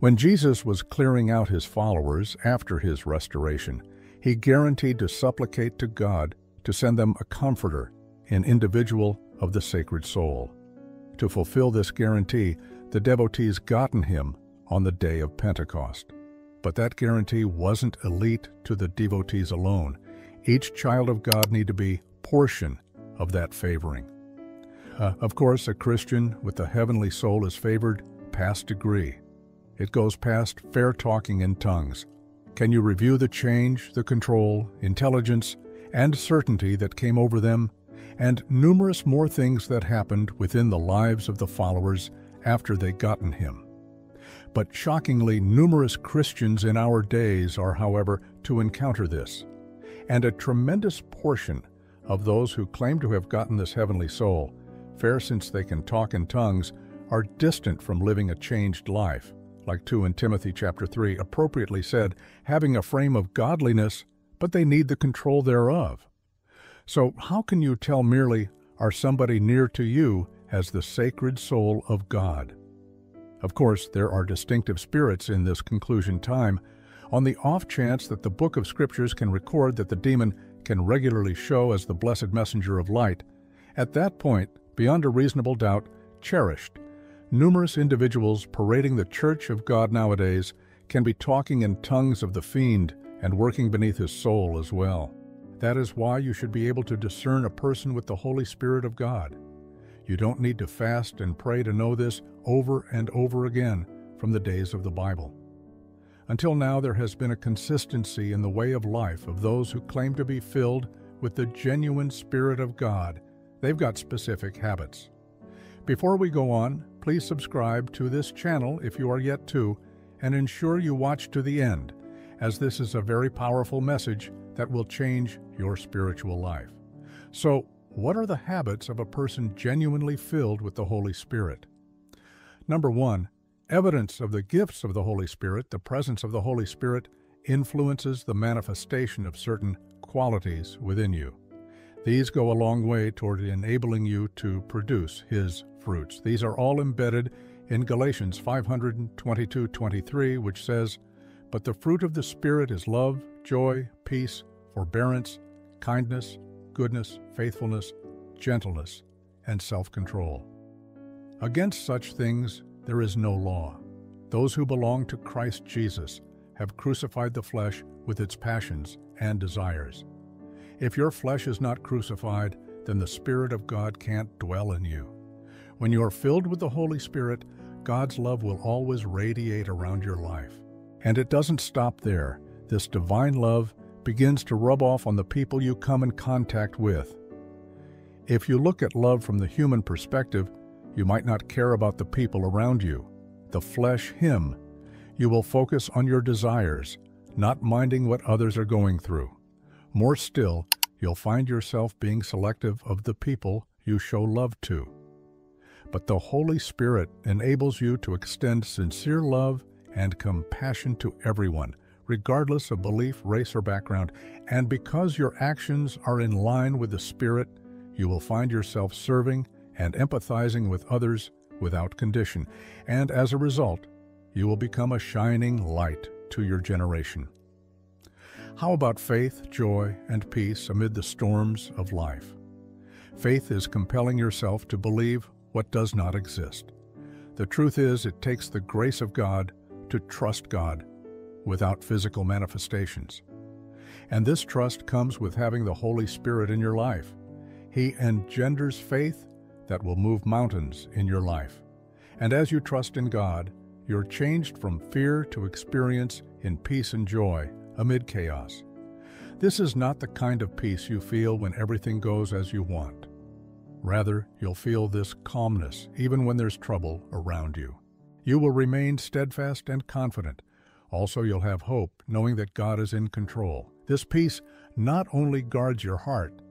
When Jesus was clearing out his followers after his restoration, he guaranteed to supplicate to God to send them a comforter, an individual of the sacred soul. To fulfill this guarantee, the devotees gotten him on the day of Pentecost. But that guarantee wasn't elite to the devotees alone. Each child of God need to be portion of that favoring. Uh, of course, a Christian with the heavenly soul is favored past degree. It goes past fair talking in tongues. Can you review the change, the control, intelligence, and certainty that came over them, and numerous more things that happened within the lives of the followers after they gotten him? But shockingly, numerous Christians in our days are, however, to encounter this. And a tremendous portion of those who claim to have gotten this heavenly soul, fair since they can talk in tongues, are distant from living a changed life. Like 2 in Timothy chapter 3 appropriately said, having a frame of godliness, but they need the control thereof. So how can you tell merely, are somebody near to you as the sacred soul of God? Of course, there are distinctive spirits in this conclusion time. On the off chance that the book of Scriptures can record that the demon can regularly show as the blessed messenger of light, at that point, beyond a reasonable doubt, cherished, numerous individuals parading the Church of God nowadays can be talking in tongues of the fiend and working beneath his soul as well. That is why you should be able to discern a person with the Holy Spirit of God. You don't need to fast and pray to know this over and over again from the days of the Bible. Until now, there has been a consistency in the way of life of those who claim to be filled with the genuine Spirit of God. They've got specific habits. Before we go on, please subscribe to this channel if you are yet to, and ensure you watch to the end, as this is a very powerful message that will change your spiritual life. So, what are the habits of a person genuinely filled with the Holy Spirit? Number one, evidence of the gifts of the Holy Spirit, the presence of the Holy Spirit, influences the manifestation of certain qualities within you. These go a long way toward enabling you to produce His fruits. These are all embedded in Galatians 522 23, which says, But the fruit of the Spirit is love, joy, peace, forbearance, kindness, goodness, faithfulness, gentleness, and self control. Against such things there is no law. Those who belong to Christ Jesus have crucified the flesh with its passions and desires. If your flesh is not crucified, then the Spirit of God can't dwell in you. When you are filled with the Holy Spirit, God's love will always radiate around your life. And it doesn't stop there. This divine love begins to rub off on the people you come in contact with. If you look at love from the human perspective, you might not care about the people around you, the flesh him. You will focus on your desires, not minding what others are going through. More still, you'll find yourself being selective of the people you show love to. But the Holy Spirit enables you to extend sincere love and compassion to everyone, regardless of belief, race, or background. And because your actions are in line with the Spirit, you will find yourself serving and empathizing with others without condition. And as a result, you will become a shining light to your generation. How about faith, joy, and peace amid the storms of life? Faith is compelling yourself to believe what does not exist. The truth is, it takes the grace of God to trust God without physical manifestations. And this trust comes with having the Holy Spirit in your life. He engenders faith that will move mountains in your life. And as you trust in God, you're changed from fear to experience in peace and joy amid chaos. This is not the kind of peace you feel when everything goes as you want. Rather, you'll feel this calmness even when there's trouble around you. You will remain steadfast and confident also, you'll have hope, knowing that God is in control. This peace not only guards your heart,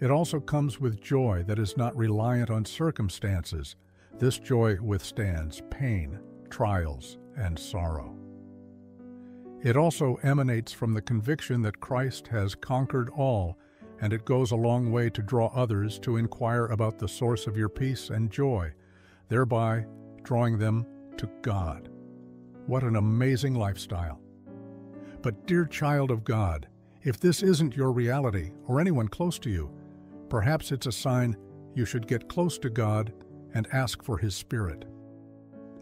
it also comes with joy that is not reliant on circumstances. This joy withstands pain, trials, and sorrow. It also emanates from the conviction that Christ has conquered all, and it goes a long way to draw others to inquire about the source of your peace and joy, thereby drawing them to God. What an amazing lifestyle. But, dear child of God, if this isn't your reality or anyone close to you, perhaps it's a sign you should get close to God and ask for His Spirit.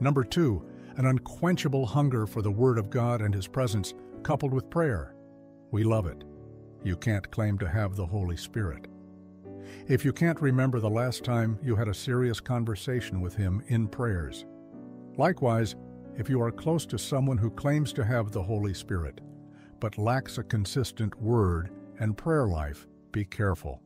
Number two, an unquenchable hunger for the Word of God and His presence, coupled with prayer. We love it. You can't claim to have the Holy Spirit. If you can't remember the last time you had a serious conversation with Him in prayers. Likewise, if you are close to someone who claims to have the Holy Spirit, but lacks a consistent word and prayer life, be careful.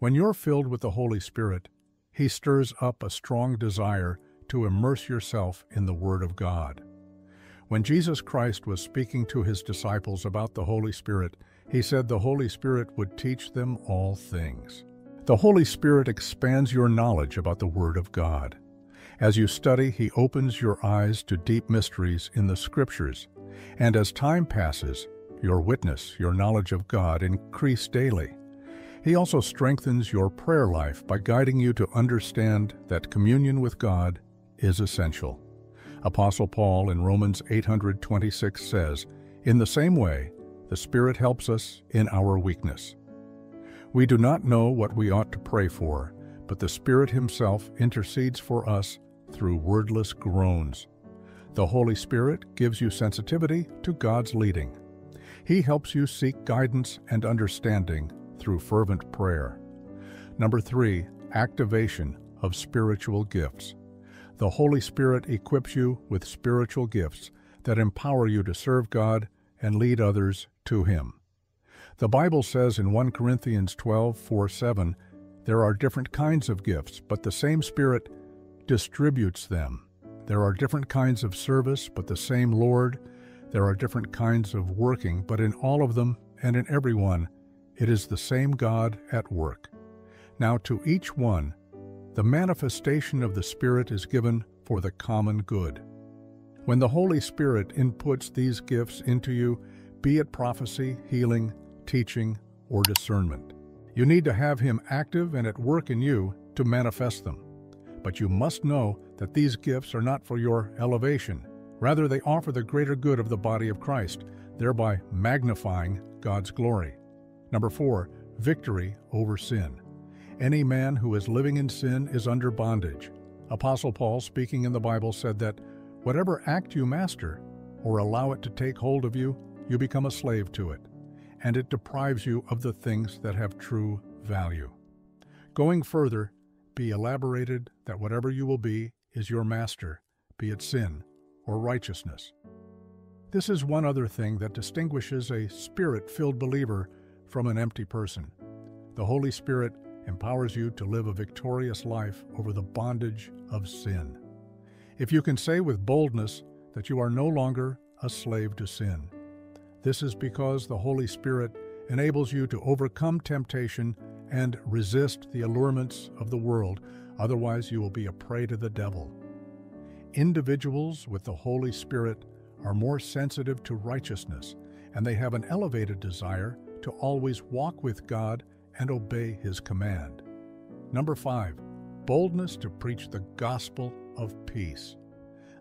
When you're filled with the Holy Spirit, He stirs up a strong desire to immerse yourself in the Word of God. When Jesus Christ was speaking to his disciples about the Holy Spirit, he said the Holy Spirit would teach them all things. The Holy Spirit expands your knowledge about the Word of God. As you study, He opens your eyes to deep mysteries in the Scriptures, and as time passes, your witness, your knowledge of God increase daily. He also strengthens your prayer life by guiding you to understand that communion with God is essential. Apostle Paul in Romans 826 says, In the same way, the Spirit helps us in our weakness. We do not know what we ought to pray for, but the Spirit Himself intercedes for us through wordless groans. The Holy Spirit gives you sensitivity to God's leading. He helps you seek guidance and understanding through fervent prayer. Number three, activation of spiritual gifts. The Holy Spirit equips you with spiritual gifts that empower you to serve God and lead others to Him. The Bible says in 1 Corinthians 12 4 7, there are different kinds of gifts, but the same Spirit distributes them. There are different kinds of service, but the same Lord. There are different kinds of working, but in all of them and in every one, it is the same God at work. Now to each one, the manifestation of the Spirit is given for the common good. When the Holy Spirit inputs these gifts into you, be it prophecy, healing, teaching, or discernment, you need to have Him active and at work in you to manifest them. But you must know that these gifts are not for your elevation. Rather, they offer the greater good of the body of Christ, thereby magnifying God's glory. Number four, victory over sin. Any man who is living in sin is under bondage. Apostle Paul, speaking in the Bible, said that whatever act you master or allow it to take hold of you, you become a slave to it, and it deprives you of the things that have true value. Going further, be elaborated that whatever you will be is your master, be it sin or righteousness. This is one other thing that distinguishes a spirit filled believer from an empty person. The Holy Spirit empowers you to live a victorious life over the bondage of sin. If you can say with boldness that you are no longer a slave to sin, this is because the Holy Spirit enables you to overcome temptation and resist the allurements of the world, otherwise, you will be a prey to the devil. Individuals with the Holy Spirit are more sensitive to righteousness, and they have an elevated desire to always walk with God and obey his command. Number five, boldness to preach the gospel of peace.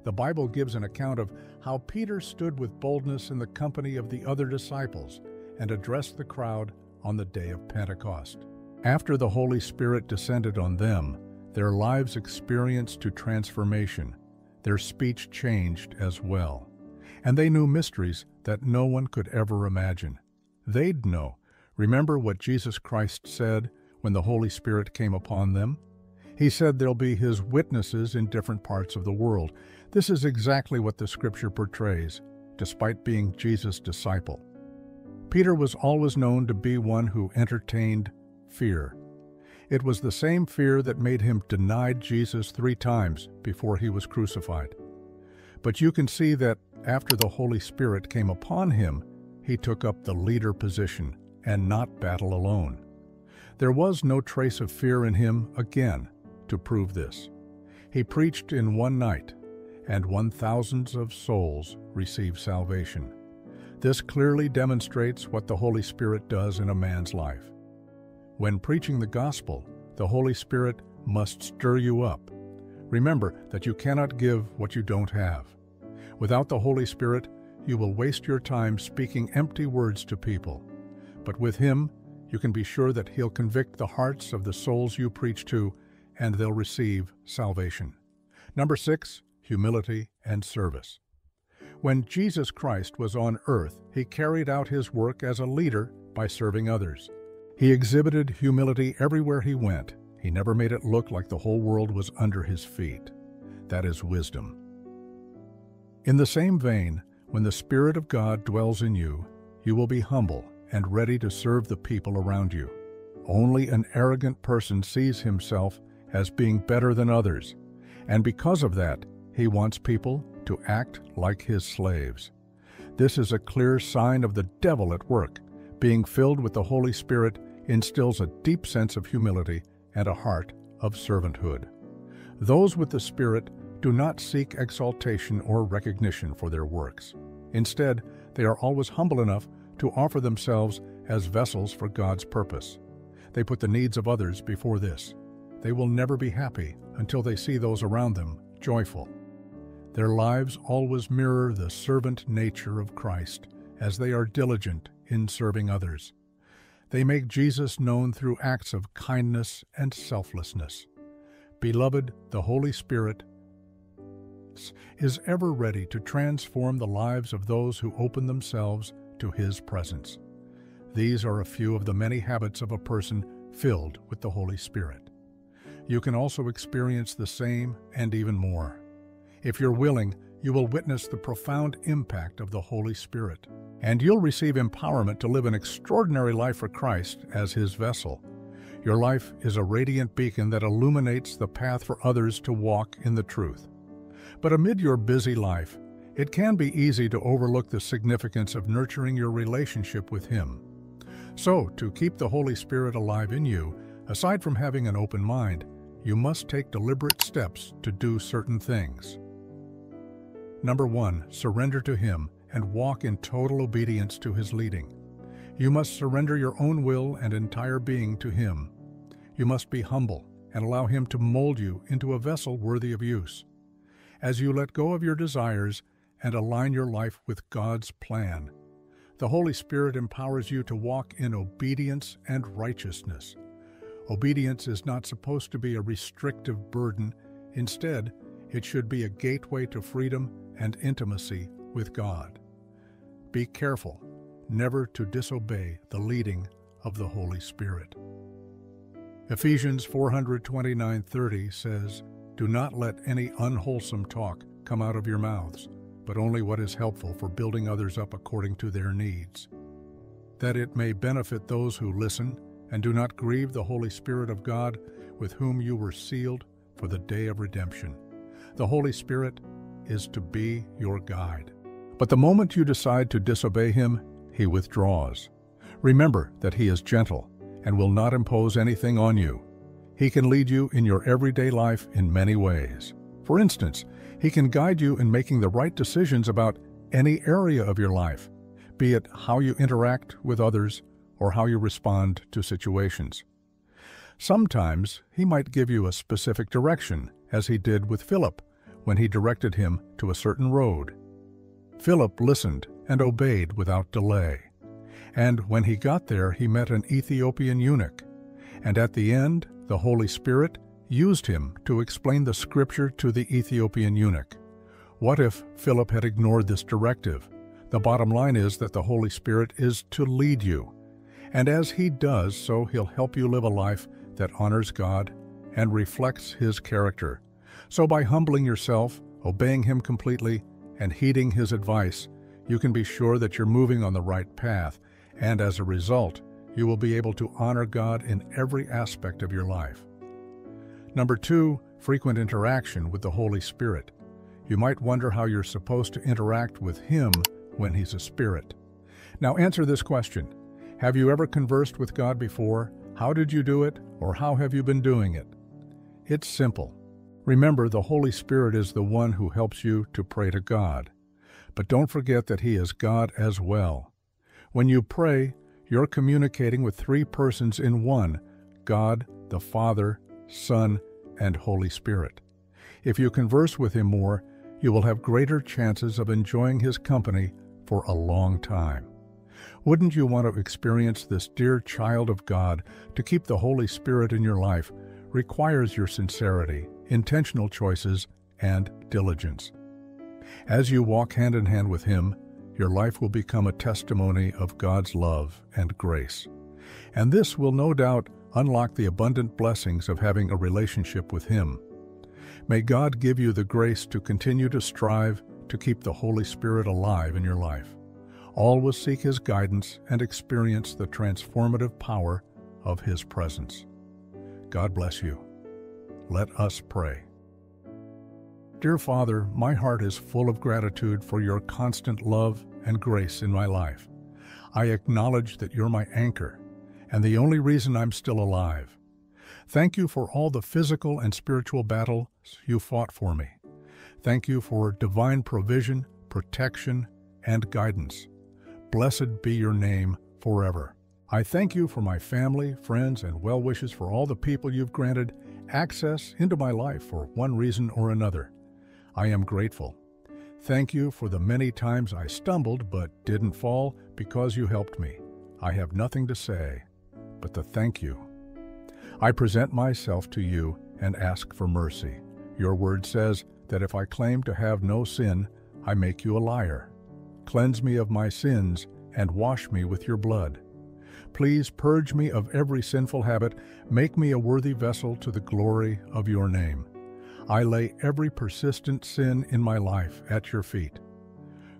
The Bible gives an account of how Peter stood with boldness in the company of the other disciples and addressed the crowd on the day of Pentecost. After the Holy Spirit descended on them, their lives experienced to transformation. Their speech changed as well. And they knew mysteries that no one could ever imagine. They'd know Remember what Jesus Christ said when the Holy Spirit came upon them? He said they'll be his witnesses in different parts of the world. This is exactly what the scripture portrays, despite being Jesus' disciple. Peter was always known to be one who entertained fear. It was the same fear that made him deny Jesus three times before he was crucified. But you can see that after the Holy Spirit came upon him, he took up the leader position and not battle alone. There was no trace of fear in him again to prove this. He preached in one night, and one thousands of souls received salvation. This clearly demonstrates what the Holy Spirit does in a man's life. When preaching the gospel, the Holy Spirit must stir you up. Remember that you cannot give what you don't have. Without the Holy Spirit, you will waste your time speaking empty words to people. But with Him, you can be sure that He'll convict the hearts of the souls you preach to, and they'll receive salvation. Number six, humility and service. When Jesus Christ was on earth, He carried out His work as a leader by serving others. He exhibited humility everywhere He went. He never made it look like the whole world was under His feet. That is wisdom. In the same vein, when the Spirit of God dwells in you, you will be humble and ready to serve the people around you. Only an arrogant person sees himself as being better than others, and because of that, he wants people to act like his slaves. This is a clear sign of the devil at work. Being filled with the Holy Spirit instills a deep sense of humility and a heart of servanthood. Those with the Spirit do not seek exaltation or recognition for their works. Instead, they are always humble enough to offer themselves as vessels for God's purpose. They put the needs of others before this. They will never be happy until they see those around them joyful. Their lives always mirror the servant nature of Christ as they are diligent in serving others. They make Jesus known through acts of kindness and selflessness. Beloved, the Holy Spirit is ever ready to transform the lives of those who open themselves to His presence. These are a few of the many habits of a person filled with the Holy Spirit. You can also experience the same and even more. If you're willing, you will witness the profound impact of the Holy Spirit, and you'll receive empowerment to live an extraordinary life for Christ as His vessel. Your life is a radiant beacon that illuminates the path for others to walk in the truth. But amid your busy life, it can be easy to overlook the significance of nurturing your relationship with Him. So, to keep the Holy Spirit alive in you, aside from having an open mind, you must take deliberate steps to do certain things. Number one, surrender to Him and walk in total obedience to His leading. You must surrender your own will and entire being to Him. You must be humble and allow Him to mold you into a vessel worthy of use as you let go of your desires and align your life with God's plan. The Holy Spirit empowers you to walk in obedience and righteousness. Obedience is not supposed to be a restrictive burden. Instead, it should be a gateway to freedom and intimacy with God. Be careful never to disobey the leading of the Holy Spirit. Ephesians 429:30 says, do not let any unwholesome talk come out of your mouths, but only what is helpful for building others up according to their needs, that it may benefit those who listen, and do not grieve the Holy Spirit of God, with whom you were sealed for the day of redemption. The Holy Spirit is to be your guide. But the moment you decide to disobey Him, He withdraws. Remember that He is gentle and will not impose anything on you. He can lead you in your everyday life in many ways. For instance, He can guide you in making the right decisions about any area of your life, be it how you interact with others or how you respond to situations. Sometimes He might give you a specific direction, as He did with Philip when He directed him to a certain road. Philip listened and obeyed without delay. And when he got there, he met an Ethiopian eunuch. And at the end, the Holy Spirit used him to explain the scripture to the Ethiopian eunuch. What if Philip had ignored this directive? The bottom line is that the Holy Spirit is to lead you. And as He does so, He'll help you live a life that honors God and reflects His character. So by humbling yourself, obeying Him completely, and heeding His advice, you can be sure that you're moving on the right path, and as a result, you will be able to honor God in every aspect of your life. Number two, frequent interaction with the Holy Spirit. You might wonder how you're supposed to interact with Him when He's a Spirit. Now answer this question. Have you ever conversed with God before? How did you do it, or how have you been doing it? It's simple. Remember, the Holy Spirit is the one who helps you to pray to God. But don't forget that He is God as well. When you pray, you're communicating with three persons in one God, the Father, Son, and Holy Spirit. If you converse with Him more, you will have greater chances of enjoying His company for a long time. Wouldn't you want to experience this dear child of God to keep the Holy Spirit in your life requires your sincerity, intentional choices, and diligence. As you walk hand in hand with Him, your life will become a testimony of God's love and grace. And this will no doubt unlock the abundant blessings of having a relationship with Him. May God give you the grace to continue to strive to keep the Holy Spirit alive in your life. Always seek His guidance and experience the transformative power of His presence. God bless you. Let us pray. Dear Father, my heart is full of gratitude for your constant love and grace in my life. I acknowledge that you're my anchor and the only reason I'm still alive. Thank you for all the physical and spiritual battles you fought for me. Thank you for divine provision, protection, and guidance. Blessed be your name forever. I thank you for my family, friends, and well wishes for all the people you've granted access into my life for one reason or another. I am grateful. Thank you for the many times I stumbled but didn't fall because you helped me. I have nothing to say but to thank you. I present myself to you and ask for mercy. Your word says that if I claim to have no sin, I make you a liar. Cleanse me of my sins and wash me with your blood. Please purge me of every sinful habit, make me a worthy vessel to the glory of your name. I lay every persistent sin in my life at your feet.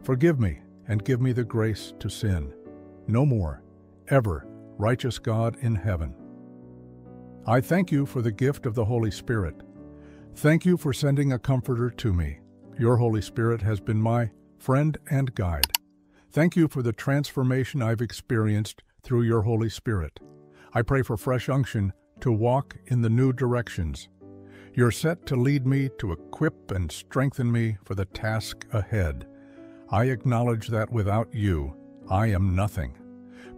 Forgive me and give me the grace to sin. No more, ever, righteous God in heaven. I thank you for the gift of the Holy Spirit. Thank you for sending a comforter to me. Your Holy Spirit has been my friend and guide. Thank you for the transformation I've experienced through your Holy Spirit. I pray for fresh unction to walk in the new directions you're set to lead me, to equip and strengthen me for the task ahead. I acknowledge that without you, I am nothing.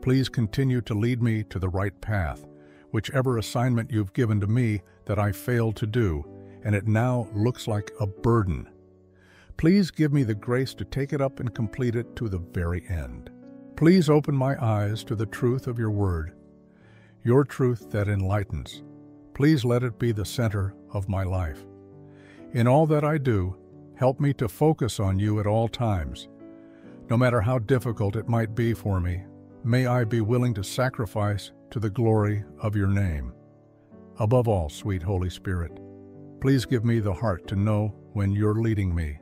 Please continue to lead me to the right path, whichever assignment you've given to me that I failed to do, and it now looks like a burden. Please give me the grace to take it up and complete it to the very end. Please open my eyes to the truth of your word, your truth that enlightens. Please let it be the center of my life. In all that I do, help me to focus on you at all times. No matter how difficult it might be for me, may I be willing to sacrifice to the glory of your name. Above all, sweet Holy Spirit, please give me the heart to know when you're leading me.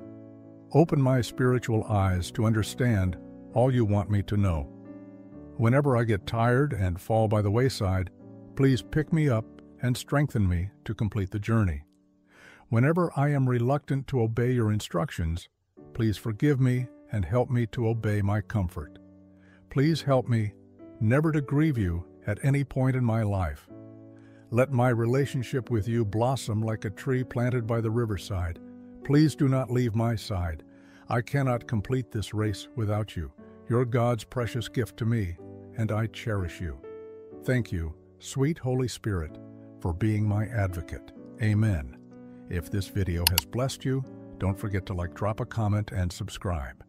Open my spiritual eyes to understand all you want me to know. Whenever I get tired and fall by the wayside, please pick me up and strengthen me to complete the journey. Whenever I am reluctant to obey your instructions, please forgive me and help me to obey my comfort. Please help me never to grieve you at any point in my life. Let my relationship with you blossom like a tree planted by the riverside. Please do not leave my side. I cannot complete this race without you. You're God's precious gift to me, and I cherish you. Thank you, sweet Holy Spirit, for being my advocate. Amen. If this video has blessed you, don't forget to like, drop a comment, and subscribe.